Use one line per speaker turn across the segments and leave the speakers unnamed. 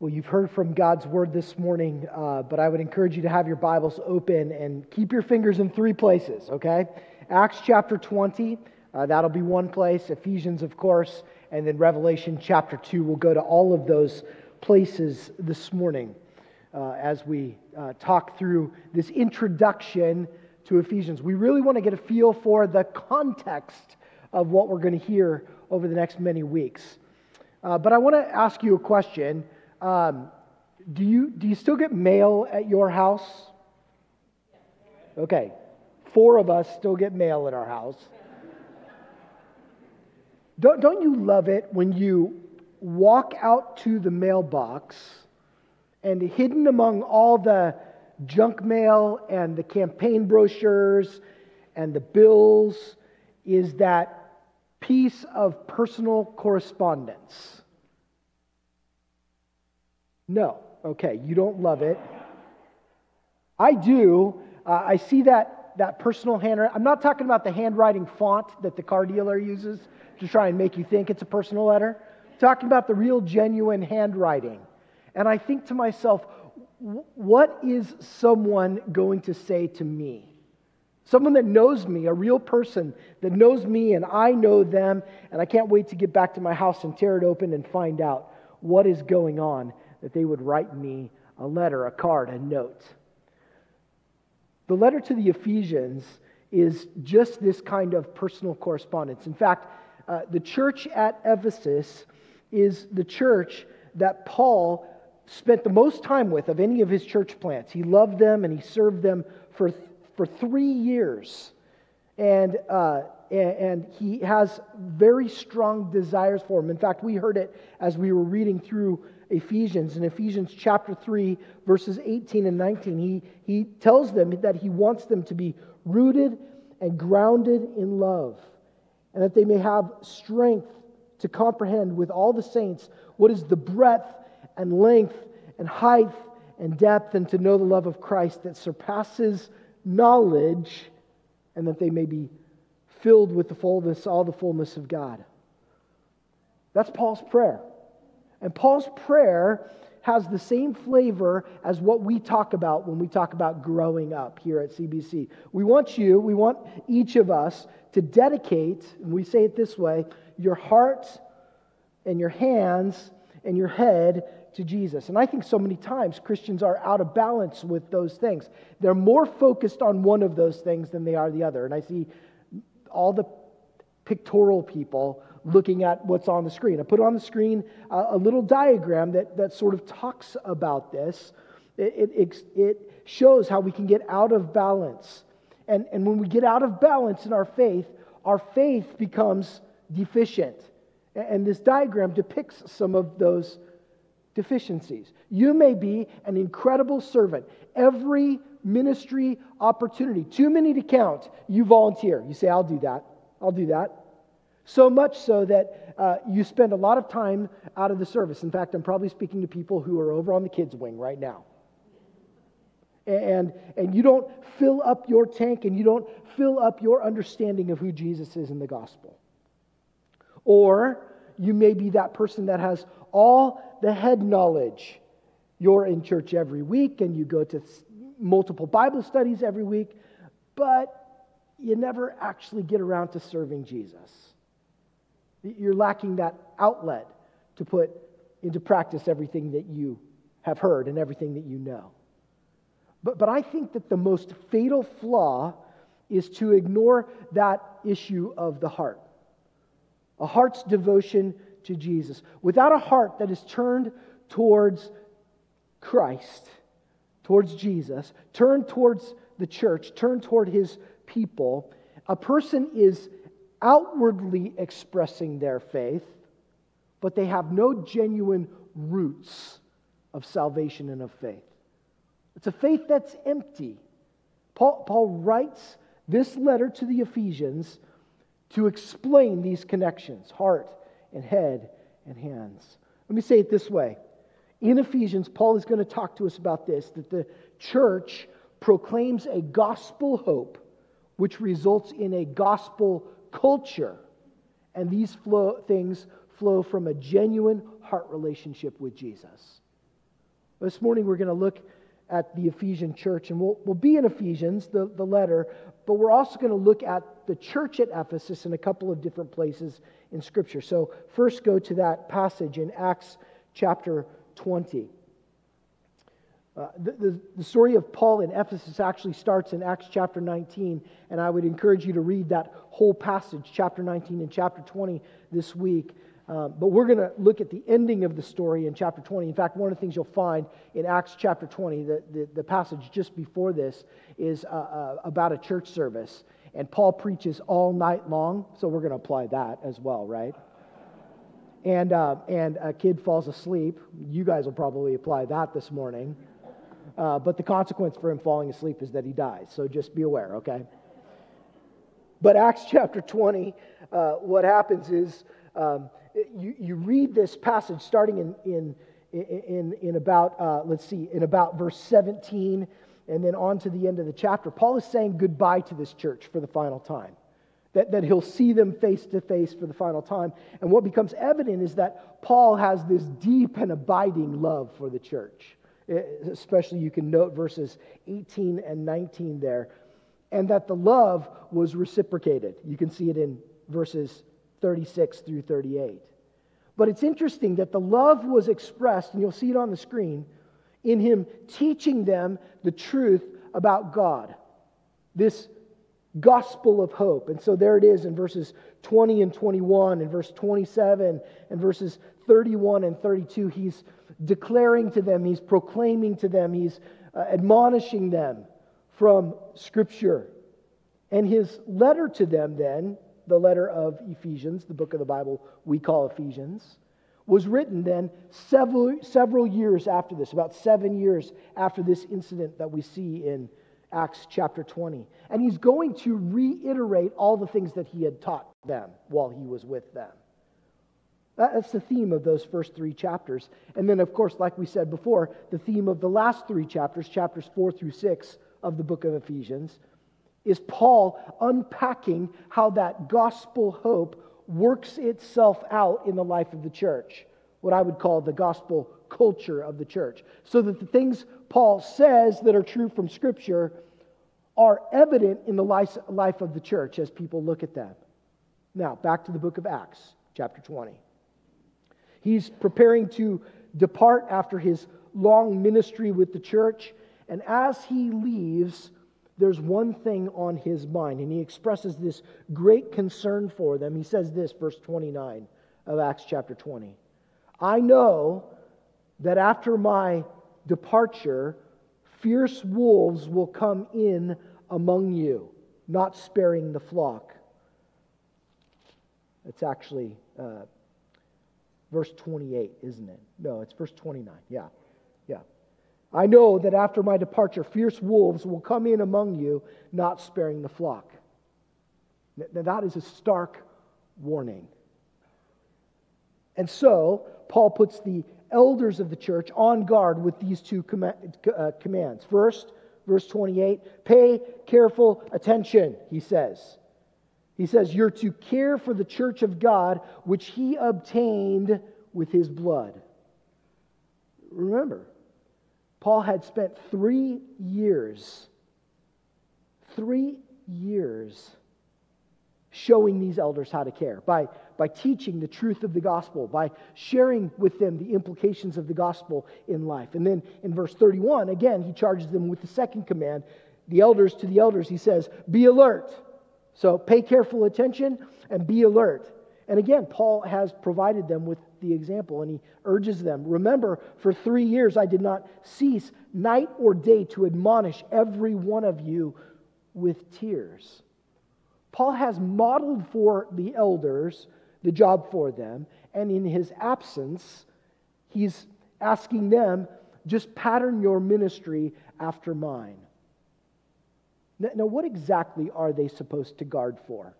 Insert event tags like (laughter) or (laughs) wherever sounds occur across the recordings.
Well, you've heard from God's word this morning, uh, but I would encourage you to have your Bibles open and keep your fingers in three places, okay? Acts chapter 20, uh, that'll be one place. Ephesians, of course, and then Revelation chapter 2. We'll go to all of those places this morning uh, as we uh, talk through this introduction to Ephesians. We really want to get a feel for the context of what we're going to hear over the next many weeks. Uh, but I want to ask you a question. Um, do, you, do you still get mail at your house? Okay, four of us still get mail at our house. Don't, don't you love it when you walk out to the mailbox and hidden among all the junk mail and the campaign brochures and the bills is that piece of personal correspondence? No. Okay, you don't love it. I do. Uh, I see that, that personal handwriting. I'm not talking about the handwriting font that the car dealer uses to try and make you think it's a personal letter. I'm talking about the real, genuine handwriting. And I think to myself, what is someone going to say to me? Someone that knows me, a real person that knows me and I know them, and I can't wait to get back to my house and tear it open and find out what is going on that they would write me a letter, a card, a note. The letter to the Ephesians is just this kind of personal correspondence. In fact, uh, the church at Ephesus is the church that Paul spent the most time with of any of his church plants. He loved them and he served them for, for three years. And, uh, and he has very strong desires for them. In fact, we heard it as we were reading through Ephesians. In Ephesians chapter 3, verses 18 and 19, he, he tells them that he wants them to be rooted and grounded in love, and that they may have strength to comprehend with all the saints what is the breadth and length and height and depth, and to know the love of Christ that surpasses knowledge, and that they may be filled with the fullness, all the fullness of God. That's Paul's prayer. And Paul's prayer has the same flavor as what we talk about when we talk about growing up here at CBC. We want you, we want each of us to dedicate, and we say it this way, your heart and your hands and your head to Jesus. And I think so many times Christians are out of balance with those things. They're more focused on one of those things than they are the other. And I see all the pictorial people looking at what's on the screen. I put on the screen a, a little diagram that, that sort of talks about this. It, it, it shows how we can get out of balance. And, and when we get out of balance in our faith, our faith becomes deficient. And this diagram depicts some of those deficiencies. You may be an incredible servant. Every ministry opportunity, too many to count, you volunteer. You say, I'll do that. I'll do that. So much so that uh, you spend a lot of time out of the service. In fact, I'm probably speaking to people who are over on the kids' wing right now. And, and you don't fill up your tank and you don't fill up your understanding of who Jesus is in the gospel. Or you may be that person that has all the head knowledge. You're in church every week and you go to multiple Bible studies every week, but you never actually get around to serving Jesus. You're lacking that outlet to put into practice everything that you have heard and everything that you know. But, but I think that the most fatal flaw is to ignore that issue of the heart. A heart's devotion to Jesus. Without a heart that is turned towards Christ, towards Jesus, turned towards the church, turned toward his people, a person is outwardly expressing their faith, but they have no genuine roots of salvation and of faith. It's a faith that's empty. Paul, Paul writes this letter to the Ephesians to explain these connections heart and head and hands. Let me say it this way. In Ephesians, Paul is going to talk to us about this that the church proclaims a gospel hope which results in a gospel culture. And these flow, things flow from a genuine heart relationship with Jesus. This morning we're going to look at the Ephesian church, and we'll, we'll be in Ephesians, the, the letter, but we're also going to look at the church at Ephesus in a couple of different places in Scripture. So, first go to that passage in Acts chapter 20. Uh, the, the, the, story of Paul in Ephesus actually starts in Acts chapter 19, and I would encourage you to read that whole passage, chapter 19 and chapter 20, this week. Um, but we're going to look at the ending of the story in chapter 20. In fact, one of the things you'll find in Acts chapter 20, the, the, the passage just before this, is uh, uh, about a church service. And Paul preaches all night long, so we're going to apply that as well, right? And, uh, and a kid falls asleep. You guys will probably apply that this morning. Uh, but the consequence for him falling asleep is that he dies. So just be aware, okay? But Acts chapter 20, uh, what happens is um, you, you read this passage starting in, in, in, in about, uh, let's see, in about verse 17 and then on to the end of the chapter. Paul is saying goodbye to this church for the final time. That, that he'll see them face to face for the final time. And what becomes evident is that Paul has this deep and abiding love for the church. Especially you can note verses 18 and 19 there, and that the love was reciprocated. You can see it in verses 36 through 38. But it's interesting that the love was expressed, and you'll see it on the screen, in him teaching them the truth about God. This gospel of hope. And so there it is in verses 20 and 21, and verse 27, and verses 31 and 32. He's declaring to them, he's proclaiming to them, he's uh, admonishing them from Scripture. And his letter to them, then, the letter of Ephesians, the book of the Bible we call Ephesians, was written then several, several years after this, about seven years after this incident that we see in Acts chapter 20. And he's going to reiterate all the things that he had taught them while he was with them. That's the theme of those first three chapters. And then, of course, like we said before, the theme of the last three chapters, chapters four through six of the book of Ephesians, is Paul unpacking how that gospel hope works itself out in the life of the church, what I would call the gospel culture of the church. So that the things Paul says that are true from Scripture are evident in the life of the church as people look at them. Now, back to the book of Acts, chapter 20. He's preparing to depart after his long ministry with the church. And as he leaves, there's one thing on his mind, and he expresses this great concern for them. He says this, verse 29 of Acts chapter 20 I know that after my departure, fierce wolves will come in among you, not sparing the flock. It's actually. Uh, verse 28, isn't it? No, it's verse 29. Yeah, yeah. I know that after my departure, fierce wolves will come in among you, not sparing the flock. Now, that is a stark warning. And so, Paul puts the elders of the church on guard with these two uh, commands. First, verse 28, pay careful attention, he says. He says, You're to care for the church of God, which he obtained with his blood. Remember, Paul had spent three years, three years showing these elders how to care by, by teaching the truth of the gospel, by sharing with them the implications of the gospel in life. And then in verse 31, again, he charges them with the second command the elders to the elders, he says, Be alert. So pay careful attention and be alert. And again, Paul has provided them with the example and he urges them Remember, for three years I did not cease night or day to admonish every one of you with tears. Paul has modeled for the elders the job for them, and in his absence, he's asking them just pattern your ministry after mine. Now, what exactly are they supposed to guard for?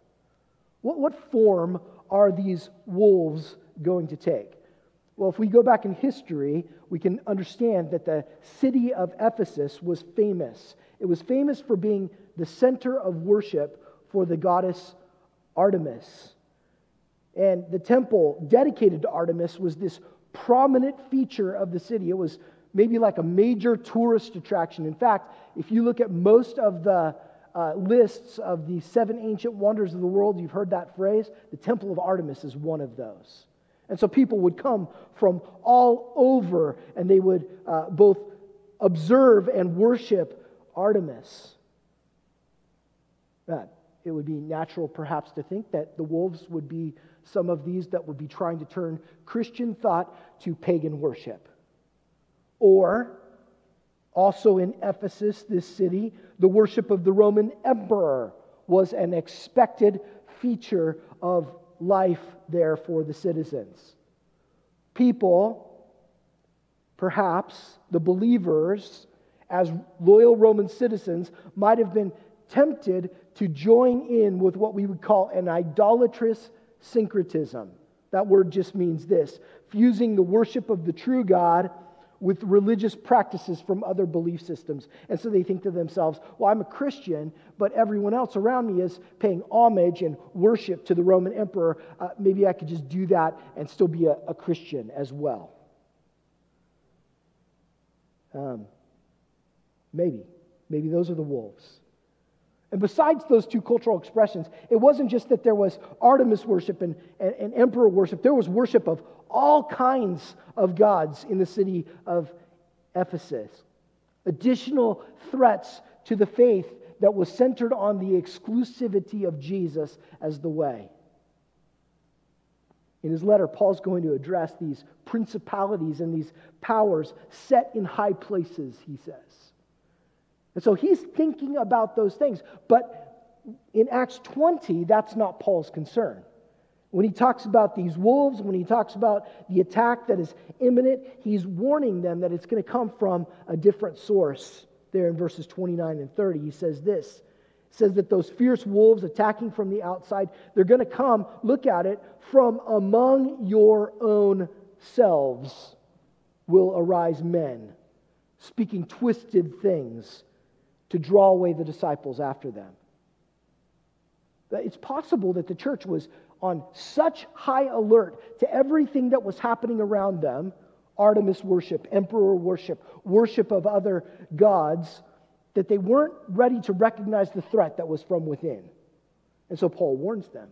What, what form are these wolves going to take? Well, if we go back in history, we can understand that the city of Ephesus was famous. It was famous for being the center of worship for the goddess Artemis. And the temple dedicated to Artemis was this prominent feature of the city. It was maybe like a major tourist attraction. In fact, if you look at most of the uh, lists of the seven ancient wonders of the world, you've heard that phrase. The Temple of Artemis is one of those. And so people would come from all over and they would uh, both observe and worship Artemis. That it would be natural, perhaps, to think that the wolves would be some of these that would be trying to turn Christian thought to pagan worship. Or, also in Ephesus, this city, the worship of the Roman emperor was an expected feature of life there for the citizens. People, perhaps the believers, as loyal Roman citizens, might have been tempted to join in with what we would call an idolatrous syncretism. That word just means this fusing the worship of the true God with religious practices from other belief systems. And so they think to themselves, well, I'm a Christian, but everyone else around me is paying homage and worship to the Roman emperor. Uh, maybe I could just do that and still be a, a Christian as well. Um, maybe. Maybe those are the wolves. And besides those two cultural expressions, it wasn't just that there was Artemis worship and, and, and, emperor worship, there was worship of all kinds of gods in the city of Ephesus. Additional threats to the faith that was centered on the exclusivity of Jesus as the way. In his letter, Paul's going to address these principalities and these powers set in high places, he says. And so he's thinking about those things. But in Acts 20, that's not Paul's concern. When he talks about these wolves, when he talks about the attack that is imminent, he's warning them that it's going to come from a different source. There in verses 29 and 30, he says this. Says that those fierce wolves attacking from the outside, they're going to come, look at it, from among your own selves will arise men, speaking twisted things to draw away the disciples after them. It's possible that the church was on such high alert to everything that was happening around them Artemis worship, emperor worship, worship of other gods that they weren't ready to recognize the threat that was from within. And so Paul warns them.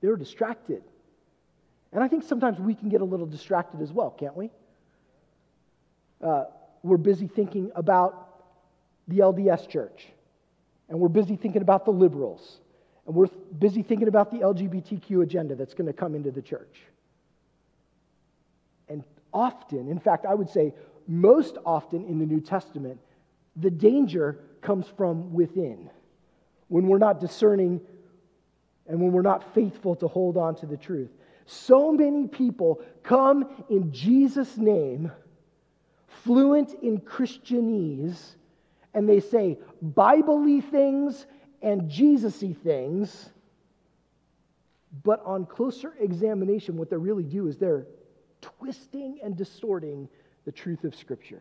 They were distracted. And I think sometimes we can get a little distracted as well, can't we? Uh, we're busy thinking about the LDS church, and we're busy thinking about the liberals, and we're busy thinking about the LGBTQ agenda that's going to come into the church. And often, in fact, I would say most often in the New Testament, the danger comes from within. When we're not discerning and when we're not faithful to hold on to the truth. So many people come in Jesus' name, fluent in Christianese, and they say Bible things and Jesus things, but on closer examination, what they really do is they're twisting and distorting the truth of Scripture.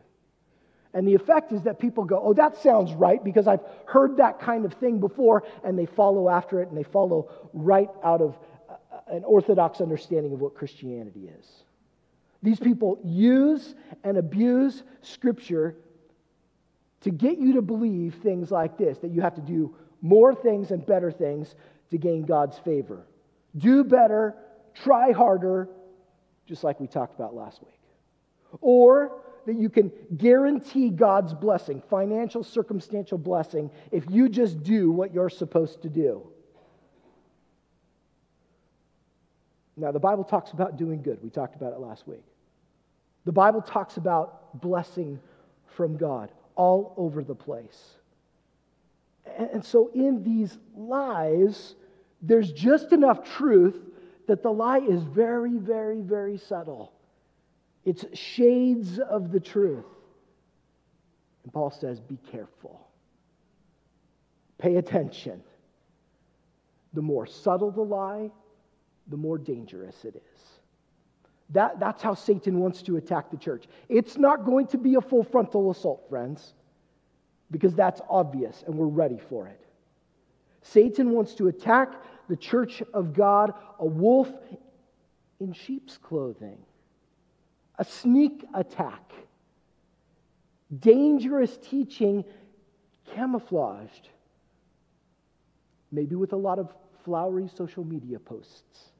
And the effect is that people go, Oh, that sounds right because I've heard that kind of thing before, and they follow after it and they follow right out of an orthodox understanding of what Christianity is. These people use and abuse Scripture to get you to believe things like this that you have to do more things and better things to gain God's favor. Do better, try harder, just like we talked about last week. Or that you can guarantee God's blessing, financial, circumstantial blessing, if you just do what you're supposed to do. Now, the Bible talks about doing good. We talked about it last week. The Bible talks about blessing from God all over the place. And so, in these lies, there's just enough truth that the lie is very, very, very subtle. It's shades of the truth. And Paul says, Be careful. Pay attention. The more subtle the lie, the more dangerous it is. That, that's how Satan wants to attack the church. It's not going to be a full frontal assault, friends because that's obvious and we're ready for it. Satan wants to attack the church of God, a wolf in sheep's clothing. a sneak attack, dangerous teaching camouflaged, maybe with a lot of flowery social media posts,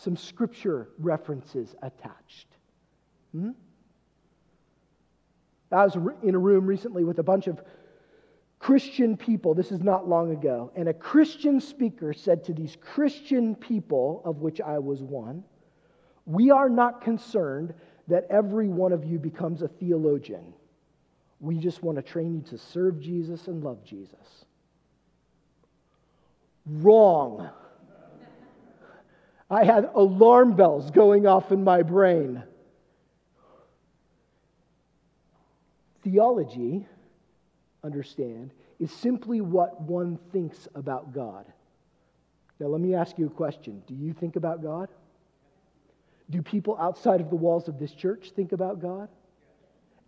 some scripture references attached. Hmm? I was in a room recently with a bunch of Christian people. This is not long ago. And a Christian speaker said to these Christian people, of which I was one, We are not concerned that every one of you becomes a theologian. We just want to train you to serve Jesus and love Jesus. Wrong. I had alarm bells going off in my brain. Theology, understand, is simply what one thinks about God. Now, let me ask you a question Do you think about God? Do people outside of the walls of this church think about God?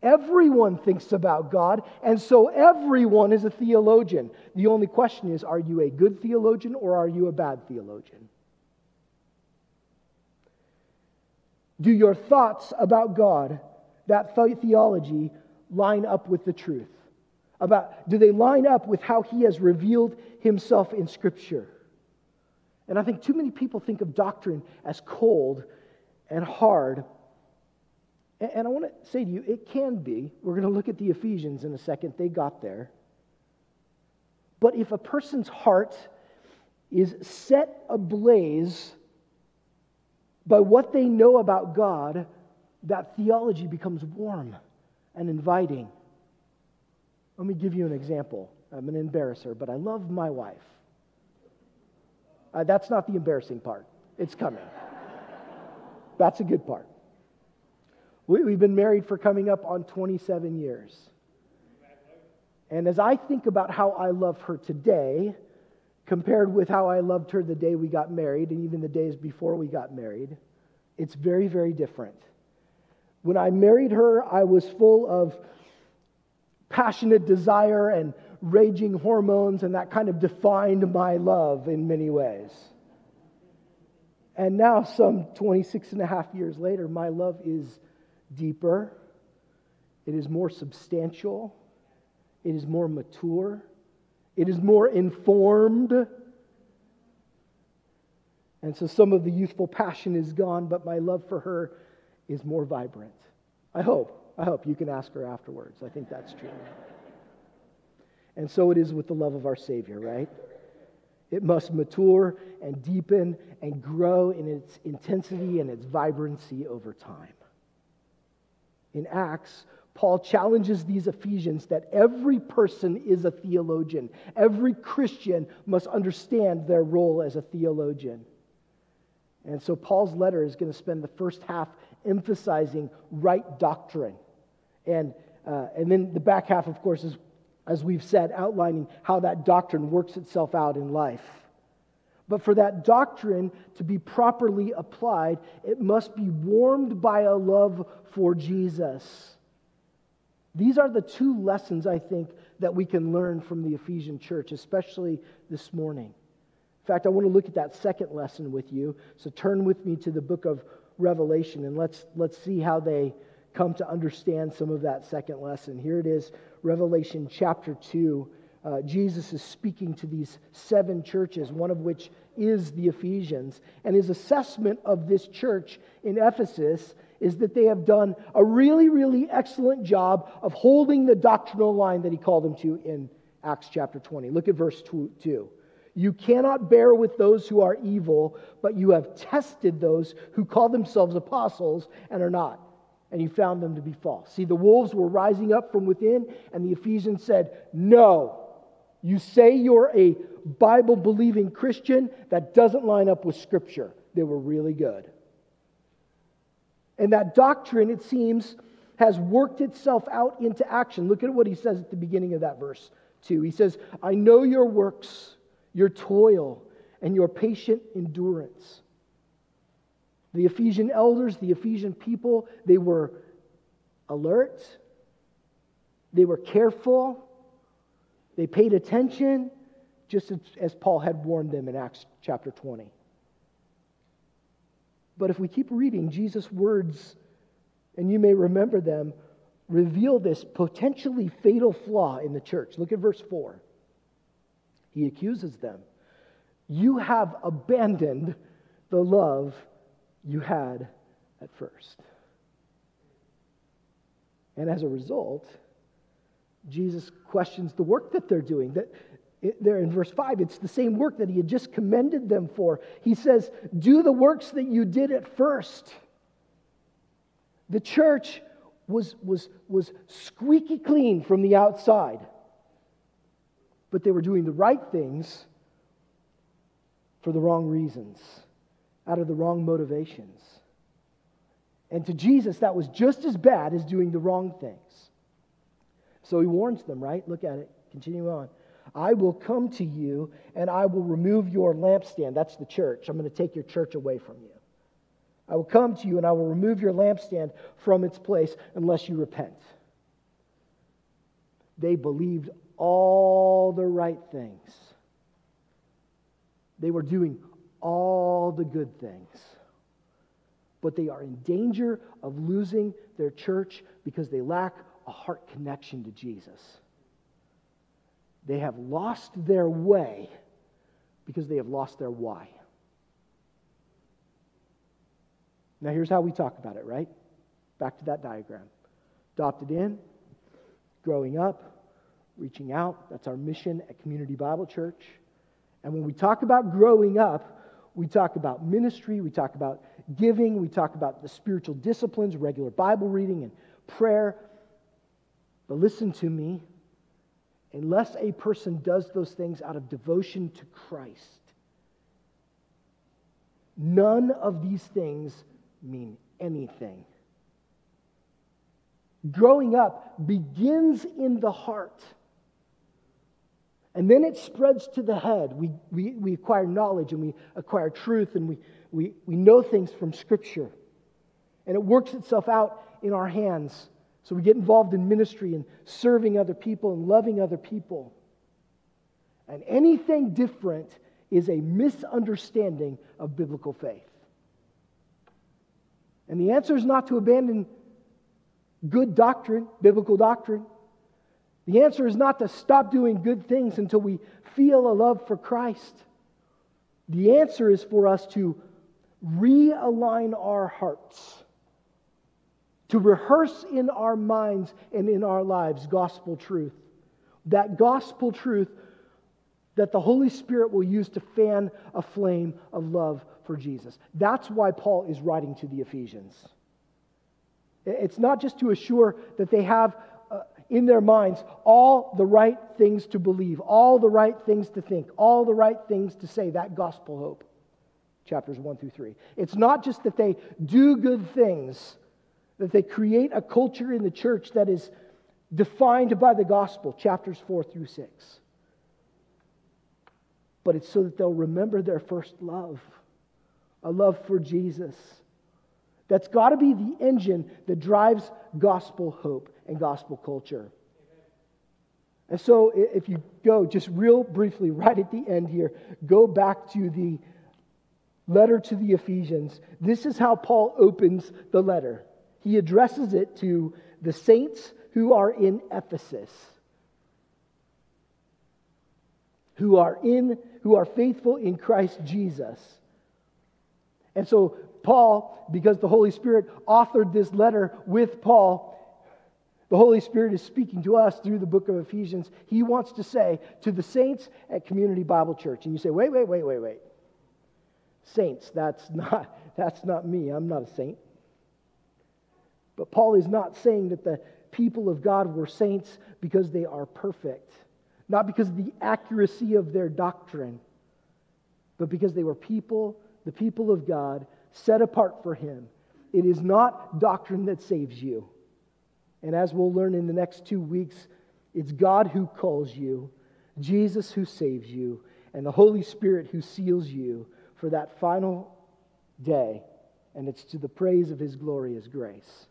Everyone thinks about God, and so everyone is a theologian. The only question is are you a good theologian or are you a bad theologian? Do your thoughts about God, that theology, line up with the truth? About do they line up with how he has revealed himself in scripture? And I think too many people think of doctrine as cold and hard. And I want to say to you, it can be. We're going to look at the Ephesians in a second. They got there. But if a person's heart is set ablaze by what they know about God, that theology becomes warm and inviting. Let me give you an example. I'm an to embarrass her, but I love my wife. Uh, that's not the embarrassing part, it's coming. that's a good part. We, we've been married for coming up on 27 years. And as I think about how I love her today, compared with how I loved her the day we got married and even the days before we got married, it's very, very different. When I married her, I was full of passionate desire and raging hormones, and that kind of defined my love in many ways. And now, some 26 and a half years later, my love is deeper, it is more substantial, it is more mature, it is more informed. And so some of the youthful passion is gone, but my love for her is more vibrant. I hope. I hope you can ask her afterwards. I think that's true. And so it is with the love of our Savior, right? It must mature and deepen and grow in its intensity and its vibrancy over time. In Acts, Paul challenges these Ephesians that every person is a theologian. Every Christian must understand their role as a theologian. And so Paul's letter is going to spend the first half emphasizing right doctrine. And, uh, and then the back half, of course, is, as we've said, outlining how that doctrine works itself out in life. But for that doctrine to be properly applied, it must be warmed by a love for Jesus. These are the two lessons, I think, that we can learn from the Ephesian church, especially this morning. In fact, I want to look at that second lesson with you. So turn with me to the book of Revelation and let's, let's see how they come to understand some of that second lesson. Here it is, Revelation chapter 2. Uh, Jesus is speaking to these seven churches, one of which is the Ephesians. And his assessment of this church in Ephesus is that they have done a really, really excellent job of holding the doctrinal line that he called them to in Acts chapter 20. Look at verse 2. You cannot bear with those who are evil, but you have tested those who call themselves apostles and are not. And you found them to be false. See, the wolves were rising up from within, and the Ephesians said, No, you say you're a Bible believing Christian, that doesn't line up with Scripture. They were really good. And that doctrine, it seems, has worked itself out into action. Look at what he says at the beginning of that verse, too. He says, I know your works your toil, and your patient endurance. The Ephesian elders, the Ephesian people, they were alert, they were careful, they paid attention, just as, as Paul had warned them in Acts chapter 20. But if we keep reading, Jesus' words and you may remember them, reveal this potentially fatal flaw in the church. Look at verse 4. He accuses them. You have abandoned the love you had at first. And as a result, Jesus questions the work that they're doing. That there in verse 5, it's the same work that he had just commended them for. He says, Do the works that you did at first. The church was, was, was squeaky clean from the outside, but they were doing the right things for the wrong reasons, out of the wrong motivations. And to Jesus, that was just as bad as doing the wrong things. So he warns them, right? Look at it. Continue on. I will come to you and I will remove your lampstand. That's the church. I'm going to take your church away from you. I will come to you and I will remove your lampstand from its place unless you repent. They believed all the right things, they were doing all the good things. But they are in danger of losing their church because they lack a heart connection to Jesus. They have lost their way because they have lost their why. Now, here's how we talk about it, right? Back to that diagram. Adopted in, growing up, reaching out. That's our mission at Community Bible Church. And when we talk about growing up, we talk about ministry, we talk about giving, we talk about the spiritual disciplines, regular Bible reading, and prayer. But listen to me unless a person does those things out of devotion to Christ, none of these things mean anything. Growing up begins in the heart. And then it spreads to the head. We, we, we acquire knowledge and we acquire truth and we, we, we know things from Scripture. And it works itself out in our hands. So we get involved in ministry and serving other people and loving other people. And anything different is a misunderstanding of biblical faith. And the answer is not to abandon good doctrine, biblical doctrine. The answer is not to stop doing good things until we feel a love for Christ. The answer is for us to realign our hearts to rehearse in our minds and in our lives gospel truth. That gospel truth that the Holy Spirit will use to fan a flame of love for Jesus. That's why Paul is writing to the Ephesians. It's not just to assure that they have uh, in their minds all the right things to believe, all the right things to think, all the right things to say, that gospel hope. Chapters 1 through 3. It's not just that they do good things that they create a culture in the church that is defined by the gospel, chapters 4 through 6. But it's so that they'll remember their first love, a love for Jesus. That's got to be the engine that drives gospel hope and gospel culture. And so, if you go just real briefly, right at the end here, go back to the letter to the Ephesians. This is how Paul opens the letter. He addresses it to the saints who are in Ephesus, who are in who are faithful in Christ Jesus. And so Paul, because the Holy Spirit authored this letter with Paul, the Holy Spirit is speaking to us through the book of Ephesians. He wants to say to the saints at Community Bible Church, and you say, wait, wait, wait, wait, wait. Saints, that's (laughs) not, that's not me. I'm not a saint. But Paul is not saying that the people of God were saints because they are perfect, not because of the accuracy of their doctrine, but because they were people, the people of God, set apart for Him. It is not doctrine that saves you. And as we'll learn in the next two weeks, it's God who calls you, Jesus who saves you, and the Holy Spirit who seals you for that final day. And it's to the praise of His glorious grace.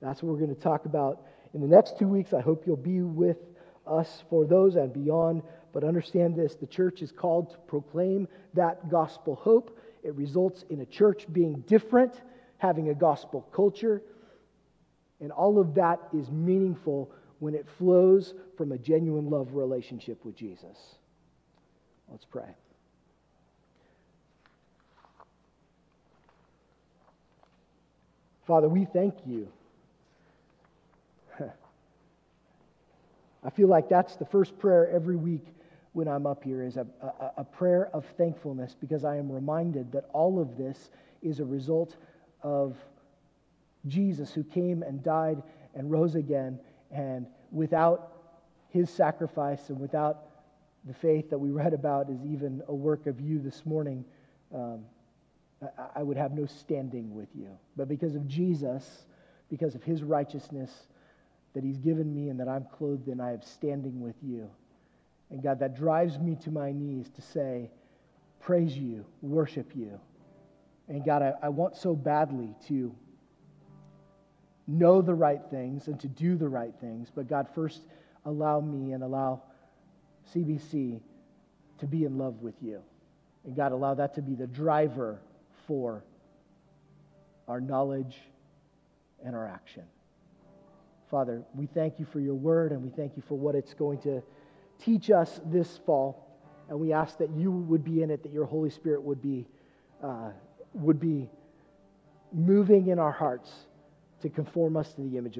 That's what we're going to talk about in the next two weeks. I hope you'll be with us for those and beyond. But understand this the church is called to proclaim that gospel hope. It results in a church being different, having a gospel culture. And all of that is meaningful when it flows from a genuine love relationship with Jesus. Let's pray. Father, we thank you. I feel like that's the first prayer every week when I'm up here is a, a, a, prayer of thankfulness because I am reminded that all of this is a result of Jesus who came and died and rose again. And without his sacrifice and without the faith that we read about is even a work of you this morning, um, I, I would have no standing with you. But because of Jesus, because of his righteousness that he's given me and that I'm clothed in, I have standing with you. And God, that drives me to my knees to say, praise you, worship you. And God, I, I want so badly to know the right things and to do the right things. But God, first allow me and allow CBC to be in love with you. And God, allow that to be the driver for our knowledge and our action. Father, we thank you for your word and we thank you for what it's going to teach us this fall. And we ask that you would be in it, that your Holy Spirit would be, uh, would be moving in our hearts to conform us to the image of